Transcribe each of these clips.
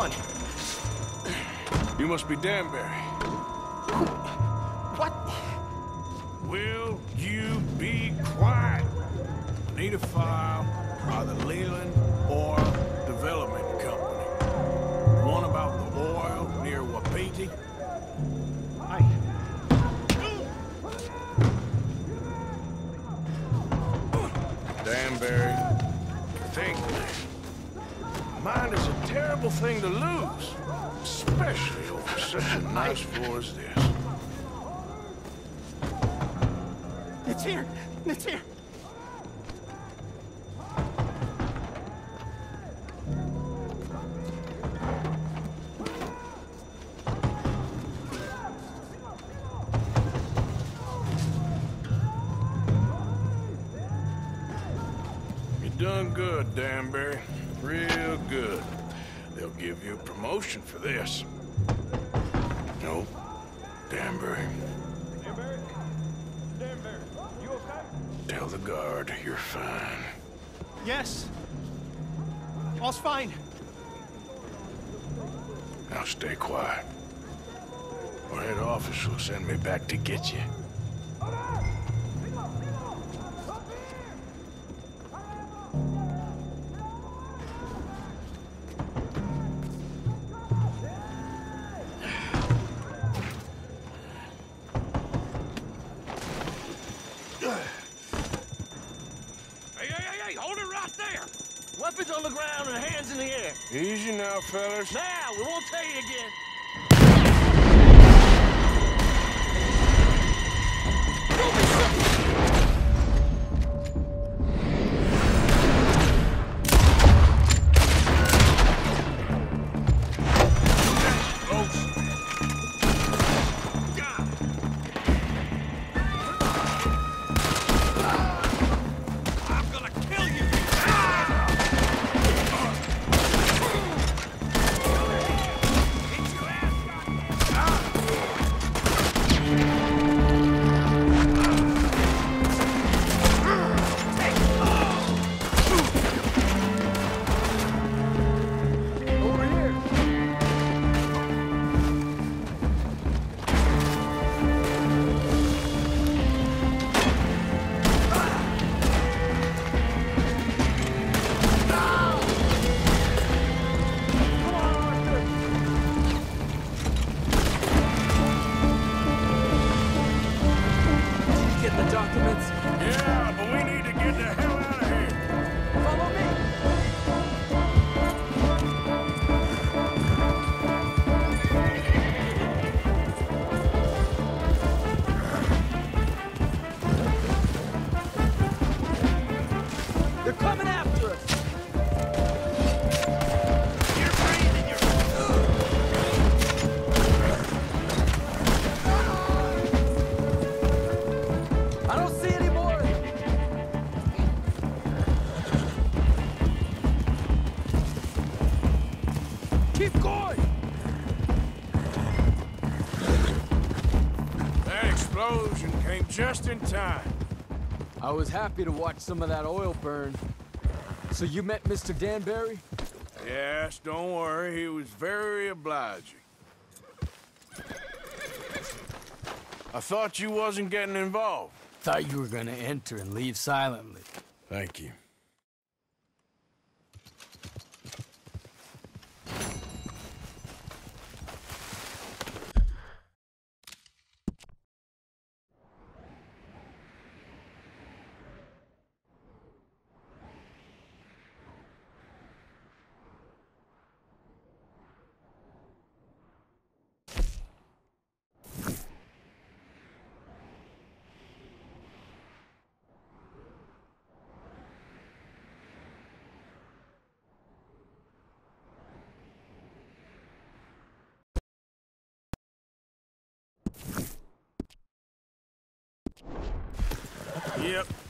on? You must be Danbury. What? Will you be quiet? Need a file by the Leland Oil Development Company. One about the oil near Wapiti. I... Danbury, think. Mine is a terrible thing to lose, especially over such a nice floor as this. It's here! It's here! You done good, Danbury. Real good. They'll give you a promotion for this. No, Danbury. Danbury? Danbury, you okay? Tell the guard you're fine. Yes. All's fine. Now stay quiet. Or head office will send me back to get you. Easy now, fellas. Now, we won't tell you again. Keep going. That explosion came just in time. I was happy to watch some of that oil burn. So you met Mr. Danbury? Yes, don't worry. He was very obliging. I thought you wasn't getting involved. Thought you were gonna enter and leave silently. Thank you. Yep.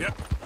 Yep.